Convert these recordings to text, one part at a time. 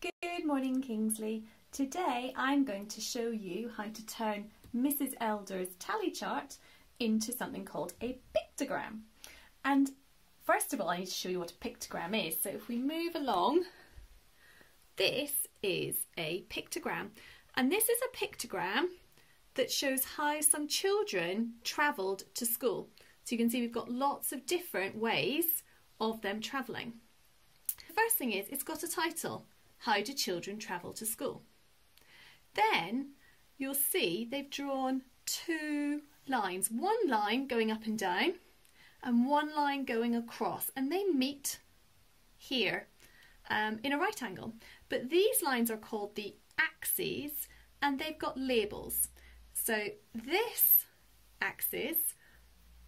Good morning Kingsleigh. Today I'm going to show you how to turn Mrs Elder's tally chart into something called a pictogram. And first of all I need to show you what a pictogram is. So if we move along, this is a pictogram. And this is a pictogram that shows how some children travelled to school. So you can see we've got lots of different ways of them travelling. The first thing is it's got a title. How do children travel to school? Then you'll see they've drawn two lines. One line going up and down and one line going across and they meet here um, in a right angle. But these lines are called the axes and they've got labels. So this axis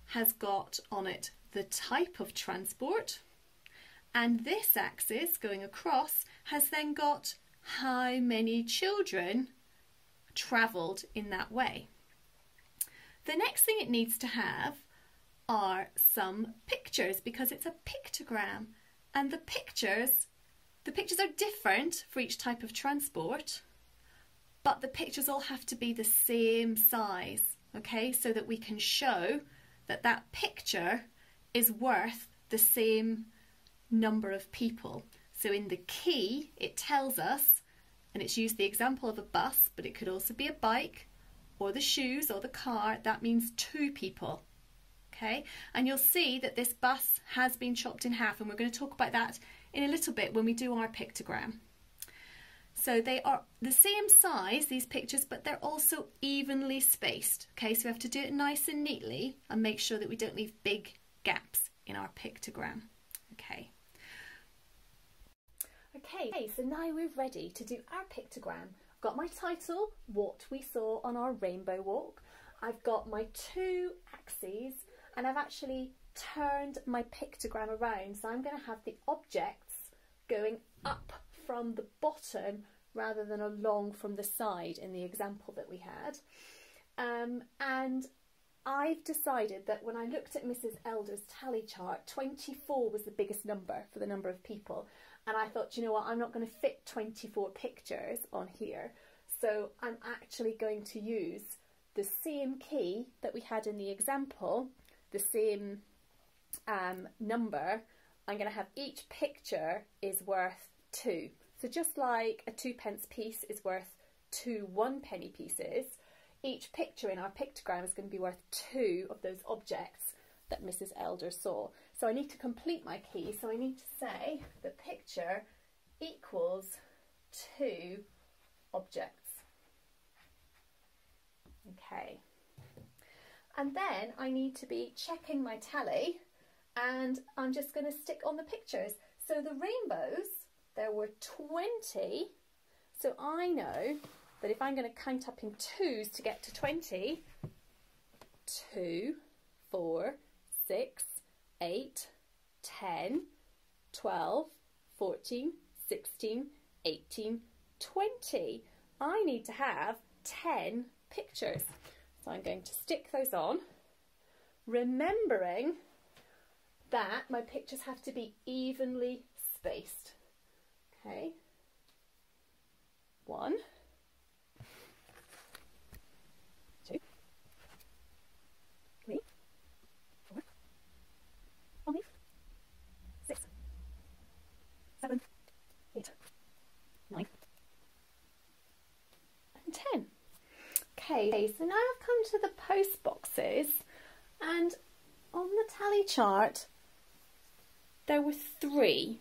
has got on it the type of transport and this axis going across has then got how many children travelled in that way. The next thing it needs to have are some pictures because it's a pictogram and the pictures the pictures are different for each type of transport but the pictures all have to be the same size okay so that we can show that that picture is worth the same number of people. So in the key, it tells us, and it's used the example of a bus, but it could also be a bike or the shoes or the car. That means two people. Okay, and you'll see that this bus has been chopped in half, and we're going to talk about that in a little bit when we do our pictogram. So they are the same size, these pictures, but they're also evenly spaced. Okay, so we have to do it nice and neatly and make sure that we don't leave big gaps in our pictogram. Okay. Okay, so now we're ready to do our pictogram. I've got my title, What We Saw on Our Rainbow Walk. I've got my two axes and I've actually turned my pictogram around. So I'm going to have the objects going up from the bottom rather than along from the side in the example that we had. Um, and I've decided that when I looked at Mrs. Elder's tally chart, 24 was the biggest number for the number of people. And I thought, you know what, I'm not going to fit 24 pictures on here. So I'm actually going to use the same key that we had in the example, the same um, number. I'm going to have each picture is worth two. So just like a two pence piece is worth two one penny pieces, each picture in our pictogram is going to be worth two of those objects that Mrs. Elder saw. So I need to complete my key. So I need to say the picture equals two objects. Okay. And then I need to be checking my tally and I'm just going to stick on the pictures. So the rainbows there were 20. So I know that if I'm going to count up in twos to get to 20, 2, 4, 6, 8, 10, 12, 14, 16, 18, 20. I need to have 10 pictures. So I'm going to stick those on, remembering that my pictures have to be evenly spaced. Okay. One. Two. Three. Four. Five. Six. Seven. Eight. Nine. And ten. Okay, so now I've come to the post boxes and on the tally chart there were three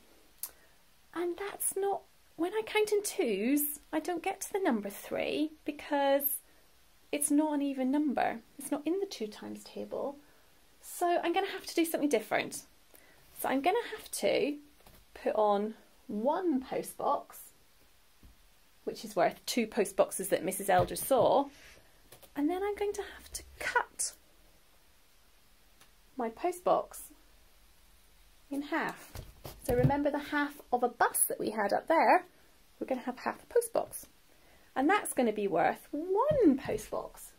and that's not, when I count in twos, I don't get to the number three because it's not an even number. It's not in the two times table. So I'm going to have to do something different. So I'm going to have to put on one post box, which is worth two post boxes that Mrs. Elder saw, and then I'm going to have to cut my post box in half. So remember the half of a bus that we had up there, we're going to have half a post box. And that's going to be worth one post box.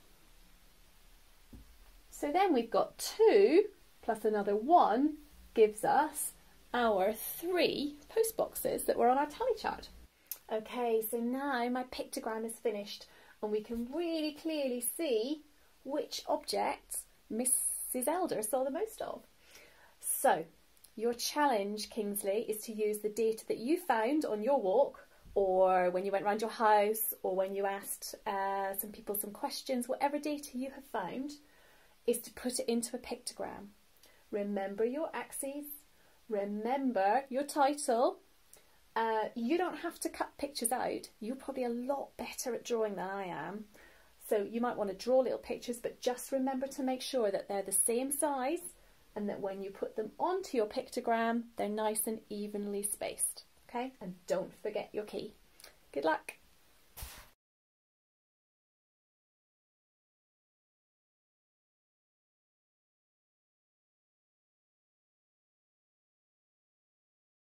So then we've got two plus another one gives us our three post boxes that were on our tally chart. Okay, so now my pictogram is finished and we can really clearly see which objects Mrs. Elder saw the most of. So, your challenge, Kingsleigh, is to use the data that you found on your walk or when you went around your house or when you asked uh, some people some questions, whatever data you have found, is to put it into a pictogram. Remember your axes, remember your title. Uh, you don't have to cut pictures out. You're probably a lot better at drawing than I am. So you might want to draw little pictures, but just remember to make sure that they're the same size and that when you put them onto your pictogram, they're nice and evenly spaced. Okay, and don't forget your key. Good luck.